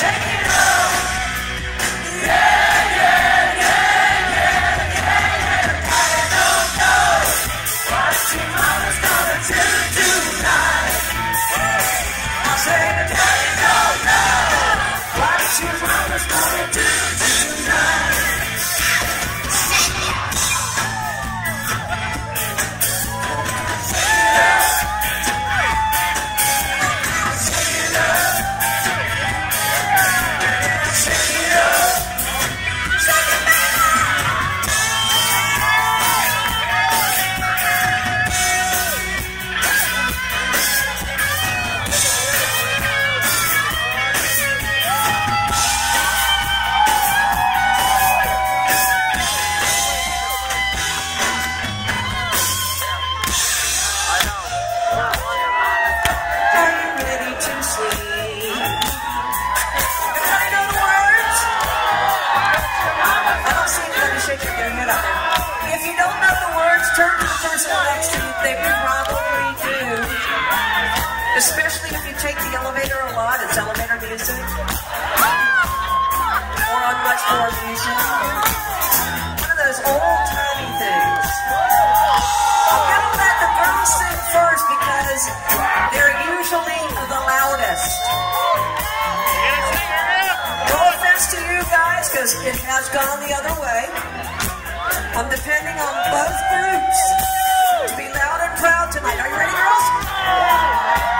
Check it out. Turn to the person next to. They probably do. Especially if you take the elevator a lot. It's elevator music. Ah! Or on much more music. One of those old timey things. I'm gonna let the girls sing first because they're usually the loudest. No offense to you guys, because it has gone the other way. I'm depending on both groups be loud and proud tonight. Are you ready, girls?